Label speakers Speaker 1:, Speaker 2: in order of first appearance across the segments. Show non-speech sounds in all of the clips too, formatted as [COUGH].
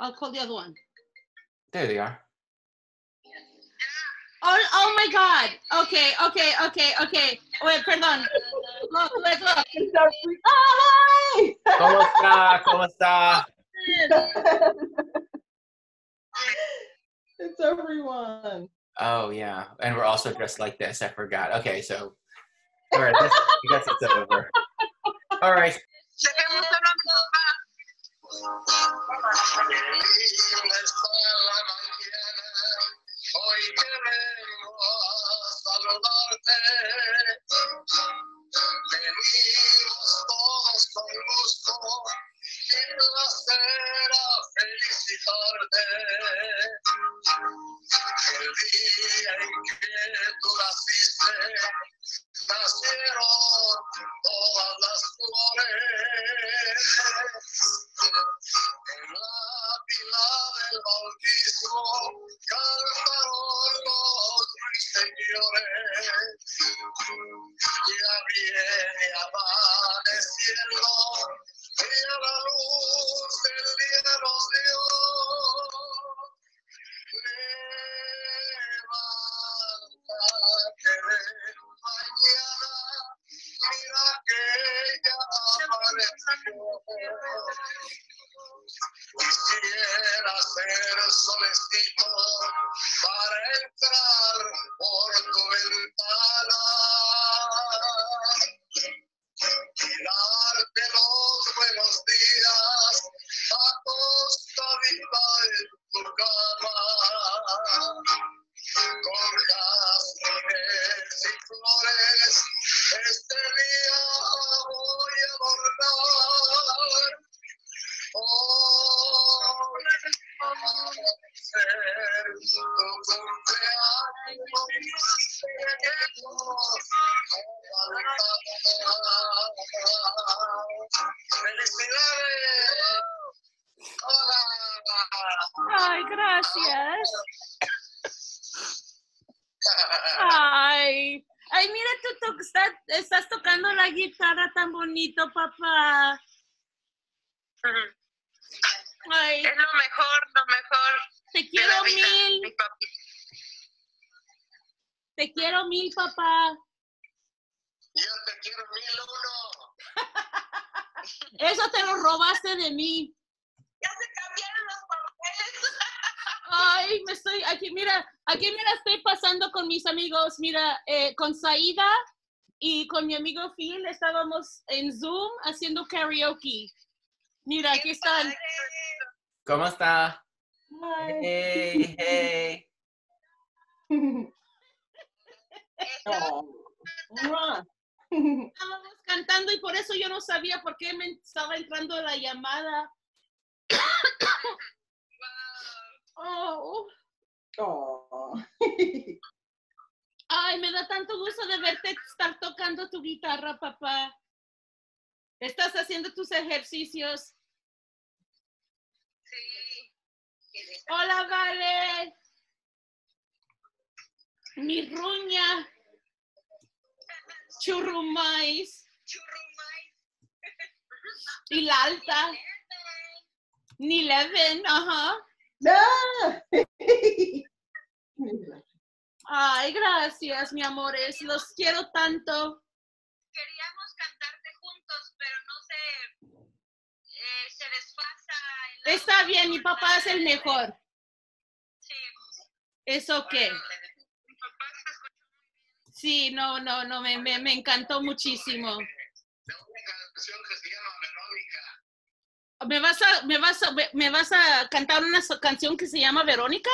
Speaker 1: I'll call the other one.
Speaker 2: There they are.
Speaker 1: Oh, oh my God. Okay, okay, okay, okay. Wait, perdón. Look, look, look. [LAUGHS]
Speaker 3: Hi!
Speaker 2: ¿Cómo está? ¿Cómo está? [LAUGHS]
Speaker 3: it's everyone.
Speaker 2: Oh yeah, and we're also dressed like this. I forgot. Okay, so all right, this, I guess it's over. All right.
Speaker 4: Hoy que vengo a saludarte, venimos todos con gusto y placer a felicitarte. El día nacieron todas las flores. En la pila del bautismo cantaron los ruiseñores. Ya viene amaneciendo
Speaker 1: Ay. Ay, mira, tú to- estás, estás tocando la guitarra tan bonito, papá. Ay,
Speaker 4: Es lo mejor, lo mejor
Speaker 1: te quiero
Speaker 4: vida,
Speaker 1: mil,
Speaker 4: mi papi.
Speaker 1: te quiero mil, papá.
Speaker 4: Yo te quiero mil uno. [LAUGHS]
Speaker 1: Eso te lo robaste de mí.
Speaker 4: Ya se cambiaron los papeles.
Speaker 1: Ay, me estoy, aquí, mira, aquí me la estoy pasando con mis amigos. Mira, eh, con Saida y con mi amigo Phil estábamos en Zoom haciendo karaoke. Mira, aquí están.
Speaker 2: ¿Cómo está? Hey, hey.
Speaker 1: Estábamos cantando y por eso yo no sabía por qué me estaba entrando la llamada. Oh.
Speaker 3: Oh. [LAUGHS]
Speaker 1: Ay, me da tanto gusto de verte estar tocando tu guitarra, papá. Estás haciendo tus ejercicios.
Speaker 4: Sí.
Speaker 1: Hola, Vale. Mi ruña. Churrumais.
Speaker 4: Churrumay.
Speaker 1: Y la alta. Ni Leven, ajá.
Speaker 3: Ah.
Speaker 1: Ay, gracias, mi amores. Los quiero tanto.
Speaker 4: Queríamos cantarte juntos, pero no sé. eh, se desfasa. el
Speaker 1: Está bien, mi papá es el mejor.
Speaker 4: Sí.
Speaker 1: Es ok.
Speaker 4: Mi papá se escucha
Speaker 1: Sí, no, no, no, me, me, me encantó muchísimo.
Speaker 4: una canción que se llama Verónica.
Speaker 1: ¿Me vas a, me vas a, me vas a cantar una so- canción que se llama Verónica?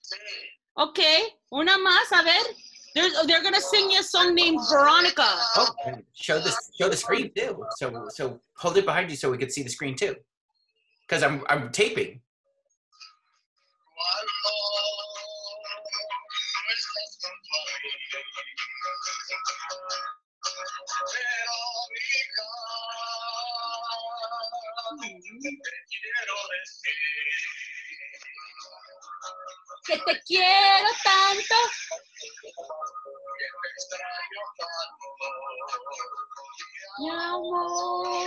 Speaker 4: Sí.
Speaker 1: Ok, una más, a ver. They're, they're gonna sing you a song named Veronica.
Speaker 2: Oh, show the show the screen too. So so hold it behind you so we can see the screen too. Because I'm I'm taping.
Speaker 4: Cuando
Speaker 1: Que te quiero tanto. Mi amor.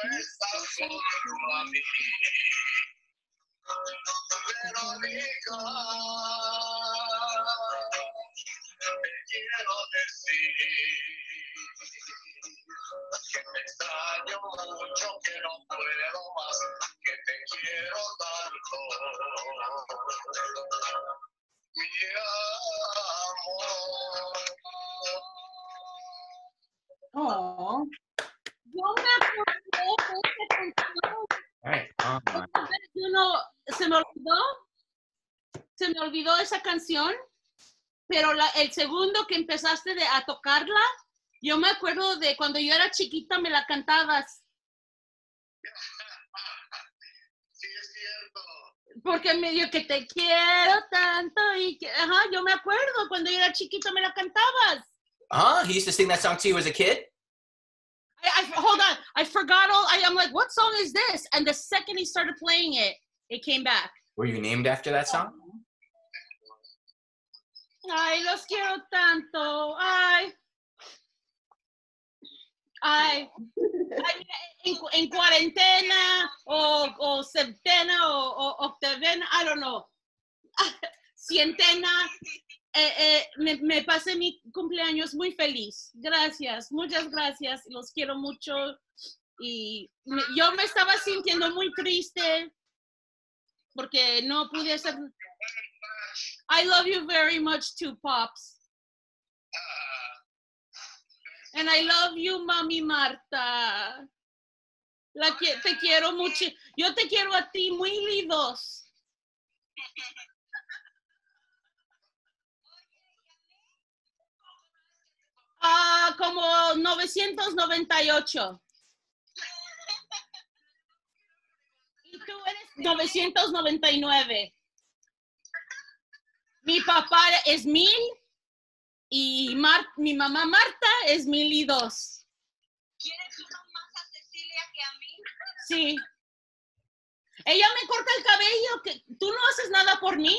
Speaker 5: A mí, Verónica, te quiero decir que te extraño mucho, que no puedo más, que te quiero tanto. Mi
Speaker 1: no, se me olvidó, se me olvidó esa canción, pero la- el segundo que empezaste de, a tocarla, yo me acuerdo de cuando yo era chiquita me la cantabas,
Speaker 5: Sí, es cierto.
Speaker 1: porque me dio que te quiero tanto y que, ajá, yo me acuerdo cuando yo era chiquita me la cantabas.
Speaker 2: uh, he used to sing that song to you as a kid?
Speaker 1: I, I hold on, I forgot all. I, I'm like, what song is this? And the second he started playing it, it came back.
Speaker 2: Were you named after that song?
Speaker 1: Ay, los quiero tanto. Ay. Ay. En cuarentena o, o septena o, o octavena, I don't know. [LAUGHS] Cientena. eh, eh, me, me pasé mi cumpleaños muy feliz. Gracias, muchas gracias. Los quiero mucho. Y me- yo me estaba sintiendo muy triste porque no pude hacer. I love you very much too, Pops. And I love you, Mami Marta. La que, te quiero mucho. Yo te quiero a ti, muy lindos. Ah, como 998. Tú eres 999. Mi papá es mil y Mar- mi mamá Marta es mil y dos.
Speaker 4: ¿Quieres uno más a Cecilia que a mí?
Speaker 1: Sí. Ella me corta el cabello, que tú no haces nada por mí.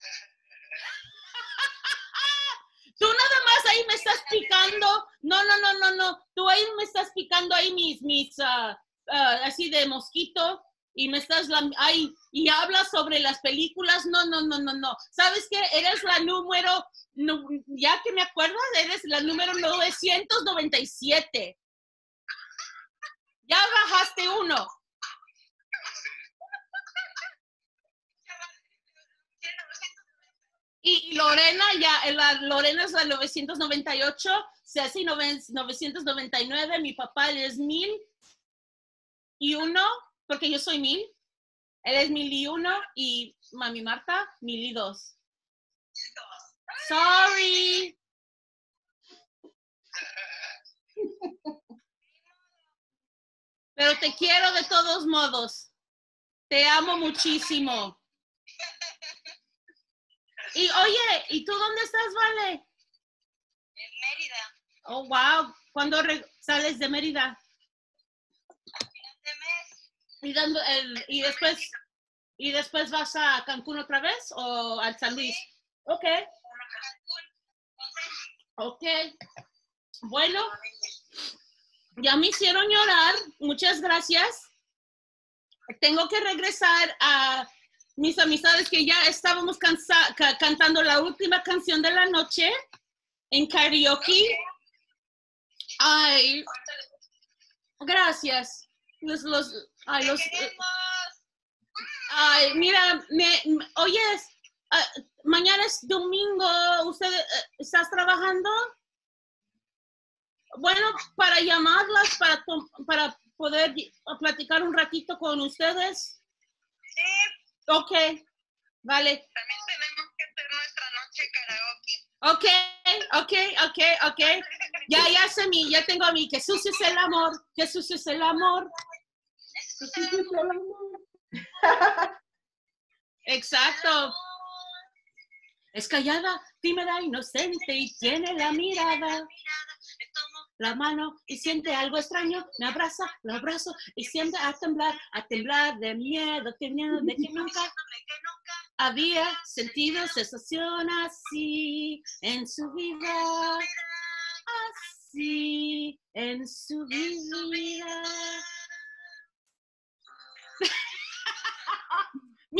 Speaker 1: [LAUGHS] Tú nada más ahí me estás picando. No, no, no, no, no. Tú ahí me estás picando ahí mis, mis, ah, ah, así de mosquito. Y me estás, ay, y hablas sobre las películas. No, no, no, no, no. ¿Sabes qué? Eres la número, ya que me acuerdas, eres la número 997. Ya bajaste uno. Y Lorena, ya, eh, la, Lorena es la 998, Ceci noven- 999, mi papá es mil y uno, porque yo soy mil, él es mil y uno, y mami Marta, mil y dos. Sorry. Pero te quiero de todos modos. Te amo muchísimo. Y oye, ¿y tú dónde estás, Vale?
Speaker 4: En Mérida,
Speaker 1: Oh, wow. ¿Cuándo sales de Mérida? Y, dando el- y después y después vas a Cancún otra vez o al San Luis. Ok, ok. Bueno, ya me hicieron llorar. Muchas gracias. Tengo que regresar a mis amistades que ya estábamos cansa- ca- cantando la última canción de la noche en karaoke. Ay, gracias. Los, los, ay, los. Ay, mira, me, oyes, ah, mañana es domingo, ¿usted eh, estás trabajando? Bueno, para llamarlas, para, para poder platicar un ratito con ustedes.
Speaker 4: Sí,
Speaker 1: Ok, vale.
Speaker 4: también tenemos que hacer nuestra noche karaoke.
Speaker 1: Ok, ok, ok, ok. Ya, ya sé mi, ya tengo a mí, que sucio es el amor, que sucio es el amor. Exacto. Es callada, tímida, inocente y tiene la mirada. La mano y siente algo extraño, me abraza, lo abrazo y siente a temblar, a temblar de miedo, que miedo de que nunca había sentido sensación así en su vida, así en su vida.
Speaker 4: vida.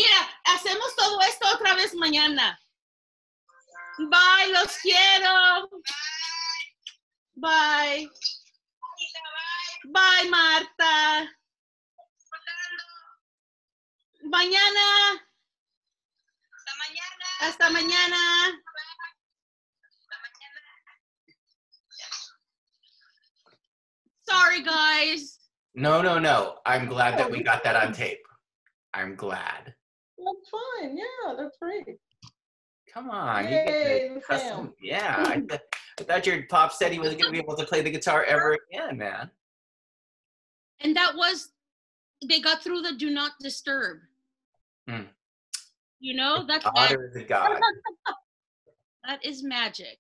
Speaker 1: Mira, hacemos todo esto otra vez mañana. Bye, los quiero. Bye.
Speaker 4: Bye.
Speaker 1: Marta. Mañana.
Speaker 4: Hasta mañana.
Speaker 1: Hasta mañana. Sorry, guys.
Speaker 2: No, no, no. I'm glad that we got that on tape. I'm glad.
Speaker 3: That's fine. Yeah, that's great.
Speaker 2: Come on. You
Speaker 3: Yay, the
Speaker 2: custom. Yeah. I, th- I thought your pop said he wasn't going to be able to play the guitar ever again, man.
Speaker 1: And that was, they got through the do not disturb.
Speaker 2: Hmm.
Speaker 1: You know, that's
Speaker 2: God
Speaker 1: magic.
Speaker 2: a God. [LAUGHS]
Speaker 1: that is magic.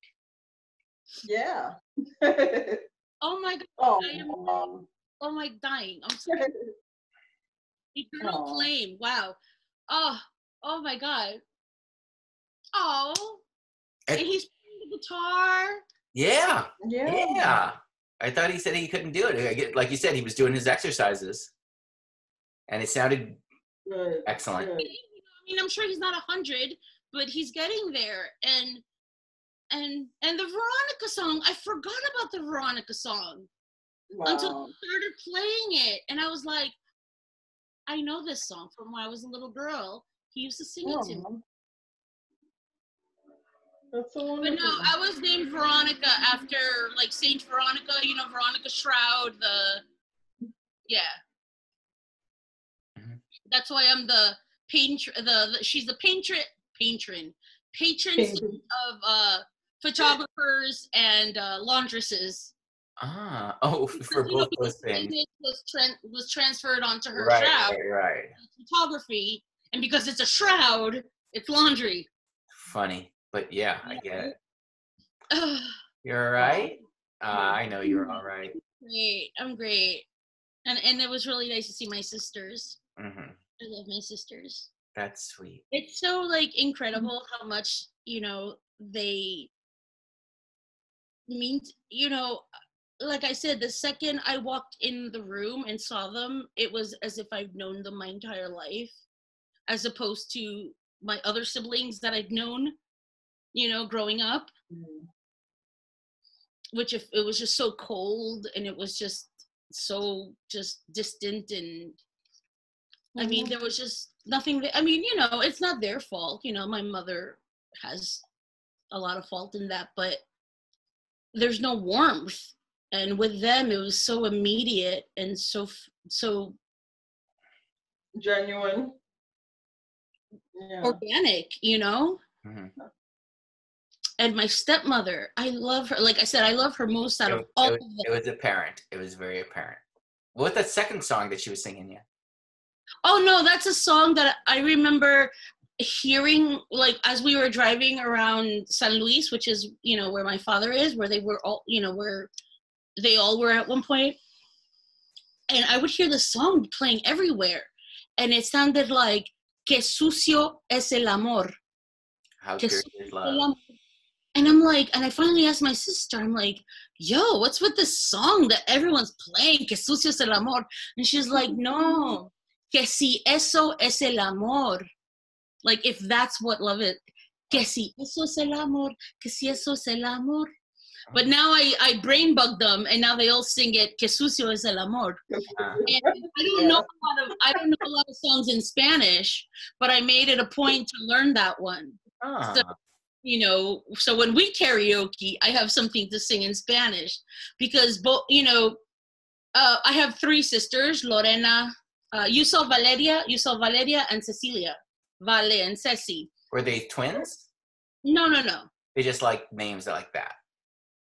Speaker 3: Yeah. [LAUGHS]
Speaker 1: Oh my god,
Speaker 3: oh,
Speaker 1: I am-
Speaker 3: Mom.
Speaker 1: oh my dying. I'm sorry. [LAUGHS] Eternal
Speaker 3: Aw.
Speaker 1: flame. Wow. Oh, oh my god. Oh. And
Speaker 2: It-
Speaker 1: he's playing the guitar.
Speaker 2: Yeah.
Speaker 3: yeah.
Speaker 2: Yeah. I thought he said he couldn't do it. I get- Like you said, he was doing his exercises. And it sounded
Speaker 3: Good.
Speaker 2: excellent.
Speaker 3: good.
Speaker 1: I mean, I'm sure he's not a hundred, but he's getting there. And and and the Veronica song, I forgot about the Veronica song until
Speaker 3: Wow.
Speaker 1: he started playing it, and I was like, I know this song from when I was a little girl. He used to sing it to me.
Speaker 3: Oh, That's so
Speaker 1: But no, I was named Veronica after like Saint Veronica, you know, Veronica Shroud, the yeah.
Speaker 2: Mhm.
Speaker 1: That's why I'm the patron the, the she's the patron patron patron
Speaker 3: Patron.
Speaker 1: of uh photographers and uh laundresses.
Speaker 2: Ah. [LAUGHS] Oh, for
Speaker 1: Because, know,
Speaker 2: both
Speaker 1: because
Speaker 2: those things.
Speaker 1: was tran- was transferred onto her
Speaker 2: Right,
Speaker 1: shroud
Speaker 2: right, right.
Speaker 1: photography, and because it's a shroud, it's laundry.
Speaker 2: Funny. But yeah, I get it. [SIGHS] You're all right? Uh, I know you're all right.
Speaker 1: great, I'm great, and and it was really nice to see my sisters.
Speaker 2: hmm
Speaker 1: I love my sisters.
Speaker 2: That's sweet.
Speaker 1: It's so like incredible how much you know they mean. You know, like I said, the second I walked in the room and saw them, it was as if I've known them my entire life, as opposed to my other siblings that I'd known. You know, growing up.
Speaker 3: Mm.
Speaker 1: which if it was just so cold and it was just so just distant and i mean there was just nothing that, i mean you know it's not their fault you know my mother has a lot of fault in that but there's no warmth and with them it was so immediate and so so
Speaker 3: Genuine. Yeah.
Speaker 1: organic you know
Speaker 2: hmm
Speaker 1: and my stepmother i love her like i said i love her most out
Speaker 2: It,
Speaker 1: of all
Speaker 2: it,
Speaker 1: of
Speaker 2: was,
Speaker 1: them
Speaker 2: it was apparent. It was very apparent. What's that second song that she was singing? Yeah.
Speaker 1: Oh no, that's a song that I remember hearing like as we were driving around San Luis, which is you know where my father is, where they were all you know where they all were at one point, and I would hear the song playing everywhere, and it sounded like "Que sucio es el amor."
Speaker 2: How
Speaker 1: Que
Speaker 2: dirty is love?
Speaker 1: And I'm like, and I finally asked my sister, I'm like, yo, what's with this song that everyone's playing? Que sucio es el amor. And she's like, no, que si eso es el amor. Like, if that's what love is. Que si eso es el amor, que si eso es el amor. But now I, I brain bugged them and now they all sing it, que sucio es el amor. [LAUGHS] And I don't know a lot of I don't know a lot of songs in Spanish, but I made it a point to learn that one.
Speaker 2: ah,
Speaker 1: you know so when we karaoke i have something to sing in spanish because both you know uh, i have three sisters lorena uh, you saw valeria you saw valeria and cecilia vale and ceci
Speaker 2: were they twins?
Speaker 1: no no no
Speaker 2: They just like names like that.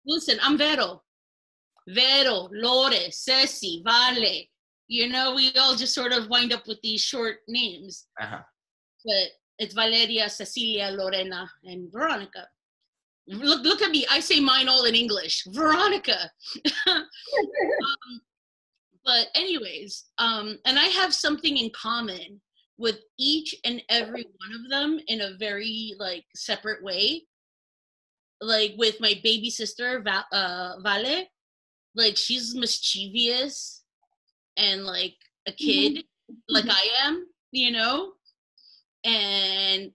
Speaker 1: Listen i'm vero vero lore ceci vale you know we all just sort of wind up with these short names
Speaker 2: Uh-huh.
Speaker 1: but it's Valeria, Cecilia, Lorena, and Veronica. look look at me. I say mine all in English. Veronica. [LAUGHS] um, but anyways, um, and I have something in common with each and every one of them in a very like separate way. Like with my baby sister Va- uh, Vale, like she's mischievous and like a kid, like I am, you know. And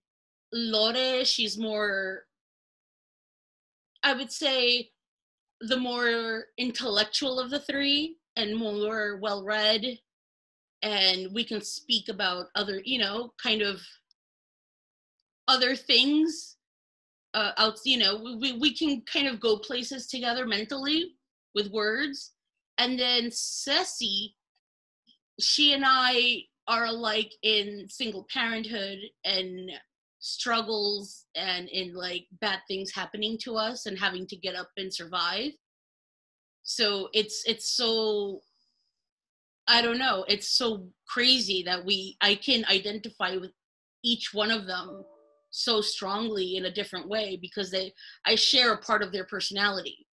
Speaker 1: Lore, she's more, I would say, the more intellectual of the three and more well read. And we can speak about other, you know, kind of other things. Uh, out, you know, we, we can kind of go places together mentally with words. And then Ceci, she and I are alike in single parenthood and struggles and in like bad things happening to us and having to get up and survive so it's it's so i don't know it's so crazy that we i can identify with each one of them so strongly in a different way because they i share a part of their personality.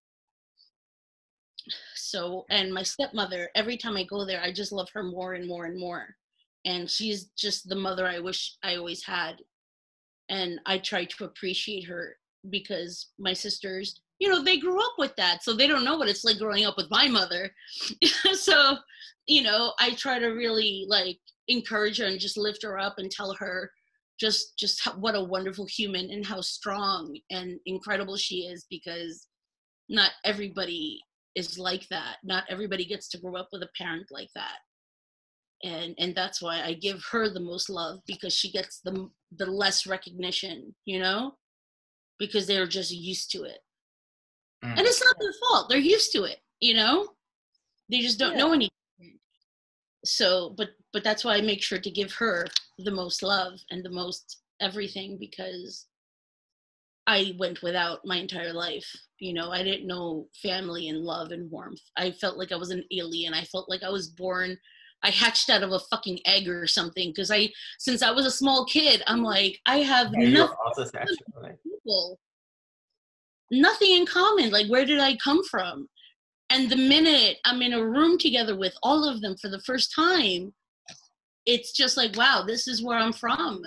Speaker 1: So and my stepmother every time i go there i just love her more and more and more. And she's just the mother i wish i always had. And i try to appreciate her because my sisters you know they grew up with that so they don't know what it's like growing up with my mother. [LAUGHS] So you know i try to really like encourage her and just lift her up and tell her just just how, what a wonderful human and how strong and incredible she is because not everybody is like that. Not everybody gets to grow up with a parent like that. And and that's why i give her the most love because she gets the the less recognition you know? Because they're just used to it.
Speaker 2: Mm.
Speaker 1: and it's not their fault. They're used to it you know? They just don't know anything so but but that's why i make sure to give her the most love and the most everything because i went without my entire life you know? I didn't know family and love and warmth. I felt like i was an alien. I felt like i was born i hatched out of a fucking egg or something because i since i was a small kid i'm like i have
Speaker 2: Yeah,
Speaker 1: nothing
Speaker 2: right?
Speaker 1: people. Nothing in common. Like where did i come from? And the minute i'm in a room together with all of them for the first time it's just like wow this is where i'm from.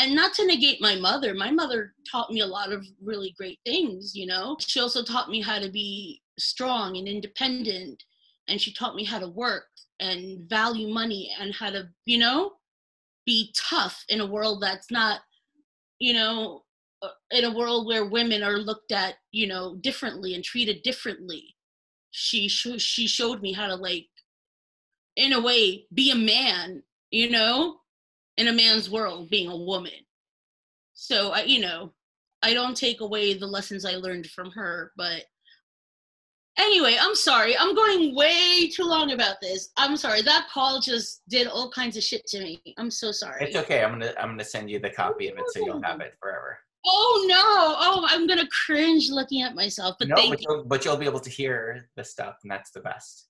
Speaker 1: And not to negate my mother my mother taught me a lot of really great things you know? She also taught me how to be strong and independent and she taught me how to work and value money and how to you know be tough in a world that's not you know uh, in a world where women are looked at you know differently and treated differently. She sh- she showed me how to like in a way be a man you know in a man's world being a woman so i you know i don't take away the lessons i learned from her but anyway i'm sorry i'm going way too long about this i'm sorry that call just did all kinds of shit to me i'm so sorry
Speaker 2: It's okay. I'm gonna I'm gonna send you the copy of it so you'll have it forever.
Speaker 1: Oh no! Oh, I'm gonna cringe looking at myself. But
Speaker 2: no,
Speaker 1: thank
Speaker 2: but
Speaker 1: you.
Speaker 2: you'll, but you'll be able to hear the stuff, and that's the best.